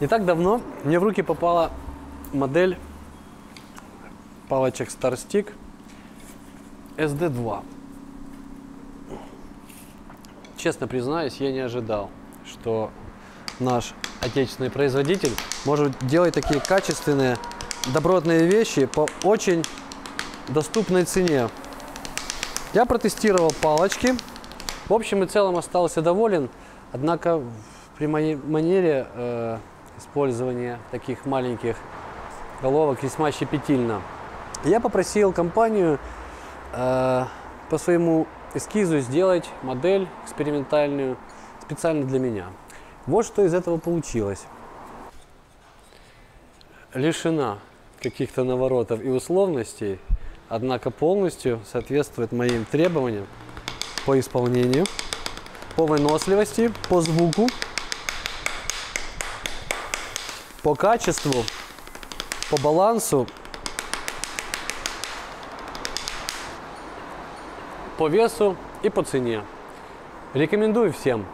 Не так давно мне в руки попала модель палочек Starstick SD2. Честно признаюсь, я не ожидал, что наш отечественный производитель может делать такие качественные, добротные вещи по очень доступной цене. Я протестировал палочки. В общем и целом остался доволен. Однако при моей манере э, использования таких маленьких головок весьма щепетильно. Я попросил компанию э, по своему эскизу сделать модель экспериментальную специально для меня. Вот что из этого получилось. Лишена каких-то наворотов и условностей, однако полностью соответствует моим требованиям по исполнению, по выносливости, по звуку, по качеству, по балансу, по весу и по цене. Рекомендую всем.